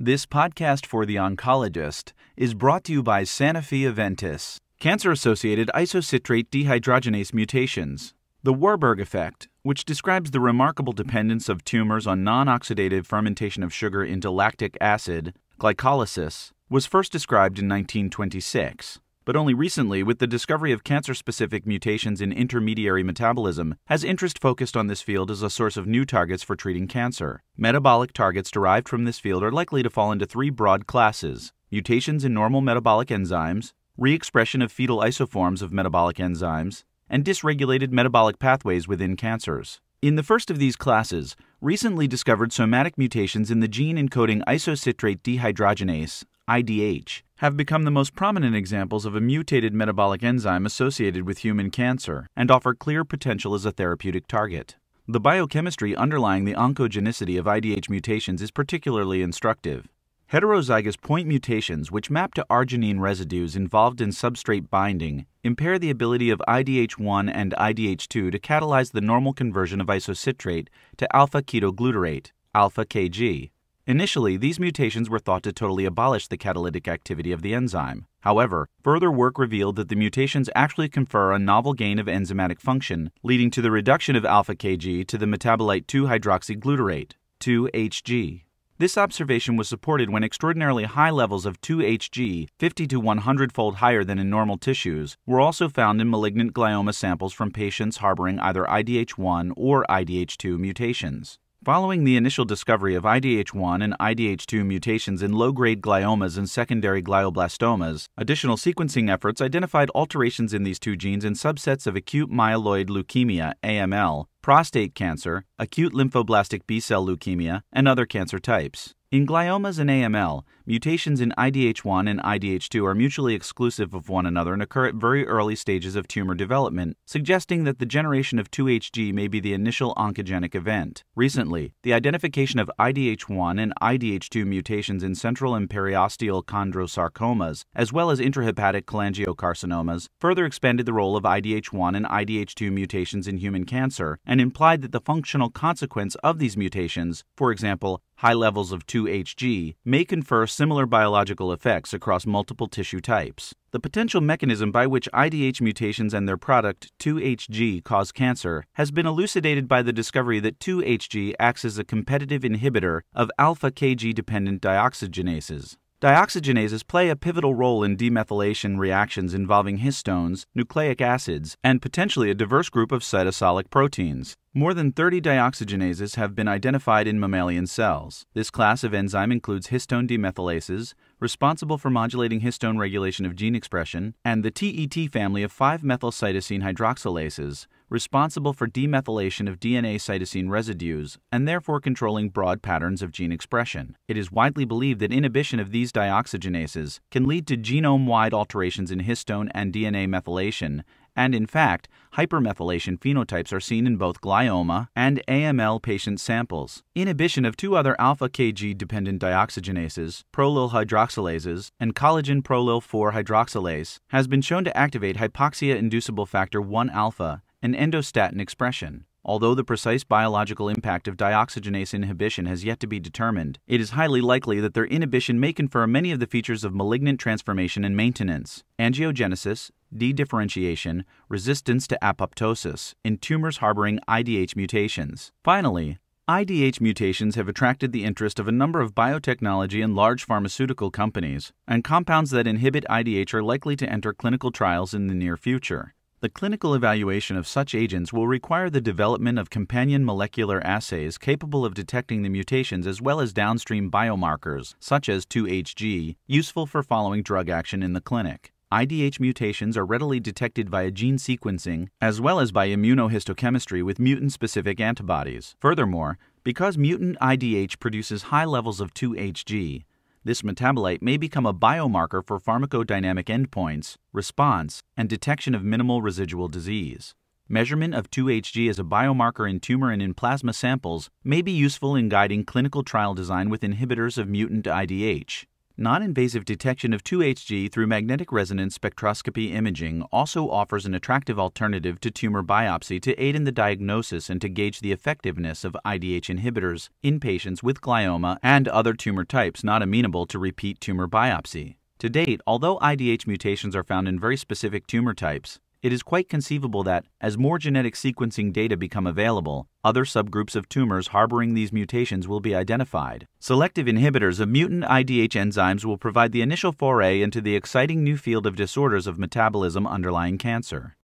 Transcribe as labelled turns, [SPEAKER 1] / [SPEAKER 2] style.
[SPEAKER 1] This podcast for the oncologist is brought to you by Sanofi Aventis. Cancer associated isocitrate dehydrogenase mutations. The Warburg effect, which describes the remarkable dependence of tumors on non oxidative fermentation of sugar into lactic acid, glycolysis, was first described in 1926 but only recently, with the discovery of cancer specific mutations in intermediary metabolism, has interest focused on this field as a source of new targets for treating cancer. Metabolic targets derived from this field are likely to fall into three broad classes mutations in normal metabolic enzymes, re expression of fetal isoforms of metabolic enzymes, and dysregulated metabolic pathways within cancers. In the first of these classes, recently discovered somatic mutations in the gene encoding isocitrate dehydrogenase, IDH, have become the most prominent examples of a mutated metabolic enzyme associated with human cancer and offer clear potential as a therapeutic target. The biochemistry underlying the oncogenicity of IDH mutations is particularly instructive. Heterozygous point mutations, which map to arginine residues involved in substrate binding, impair the ability of IDH1 and IDH2 to catalyze the normal conversion of isocitrate to alpha ketoglutarate, alpha Kg, Initially, these mutations were thought to totally abolish the catalytic activity of the enzyme. However, further work revealed that the mutations actually confer a novel gain of enzymatic function, leading to the reduction of alpha Kg to the metabolite 2-hydroxyglutarate, 2-HG. This observation was supported when extraordinarily high levels of 2-HG, 50 to 100 fold higher than in normal tissues, were also found in malignant glioma samples from patients harboring either IDH1 or IDH2 mutations. Following the initial discovery of IDH1 and IDH2 mutations in low grade gliomas and secondary glioblastomas, additional sequencing efforts identified alterations in these two genes in subsets of acute myeloid leukemia, AML, prostate cancer, acute lymphoblastic B cell leukemia, and other cancer types. In gliomas and AML, mutations in IDH1 and IDH2 are mutually exclusive of one another and occur at very early stages of tumor development, suggesting that the generation of 2HG may be the initial oncogenic event. Recently, the identification of IDH1 and IDH2 mutations in central and periosteal chondrosarcomas, as well as intrahepatic cholangiocarcinomas, further expanded the role of IDH1 and IDH2 mutations in human cancer and implied that the functional consequence of these mutations, for example, high levels of 2HG, may confer similar biological effects across multiple tissue types. The potential mechanism by which IDH mutations and their product 2HG cause cancer has been elucidated by the discovery that 2HG acts as a competitive inhibitor of alpha Kg dependent dioxygenases. Dioxygenases play a pivotal role in demethylation reactions involving histones, nucleic acids, and potentially a diverse group of cytosolic proteins. More than 30 dioxygenases have been identified in mammalian cells. This class of enzyme includes histone demethylases, responsible for modulating histone regulation of gene expression, and the TET family of 5-methylcytosine hydroxylases, responsible for demethylation of DNA cytosine residues and therefore controlling broad patterns of gene expression. It is widely believed that inhibition of these dioxygenases can lead to genome wide alterations in histone and DNA methylation and in fact, hypermethylation phenotypes are seen in both glioma and AML patient samples. Inhibition of two other alpha Kg dependent dioxygenases, prolyl hydroxylases, and collagen prolyl 4 hydroxylase, has been shown to activate hypoxia inducible factor 1 alpha and endostatin expression. Although the precise biological impact of dioxygenase inhibition has yet to be determined, it is highly likely that their inhibition may confer many of the features of malignant transformation and maintenance angiogenesis, dedifferentiation, resistance to apoptosis in tumors harboring IDH mutations. Finally, IDH mutations have attracted the interest of a number of biotechnology and large pharmaceutical companies, and compounds that inhibit IDH are likely to enter clinical trials in the near future. The clinical evaluation of such agents will require the development of companion molecular assays capable of detecting the mutations as well as downstream biomarkers, such as 2HG, useful for following drug action in the clinic. IDH mutations are readily detected via gene sequencing as well as by immunohistochemistry with mutant specific antibodies. Furthermore, because mutant IDH produces high levels of 2HG, this metabolite may become a biomarker for pharmacodynamic endpoints, response, and detection of minimal residual disease. Measurement of 2-HG as a biomarker in tumor and in plasma samples may be useful in guiding clinical trial design with inhibitors of mutant IDH. Non invasive detection of 2HG through magnetic resonance spectroscopy imaging also offers an attractive alternative to tumor biopsy to aid in the diagnosis and to gauge the effectiveness of IDH inhibitors in patients with glioma and other tumor types not amenable to repeat tumor biopsy. To date, although IDH mutations are found in very specific tumor types, it is quite conceivable that, as more genetic sequencing data become available, other subgroups of tumors harboring these mutations will be identified. Selective inhibitors of mutant IDH enzymes will provide the initial foray into the exciting new field of disorders of metabolism underlying cancer.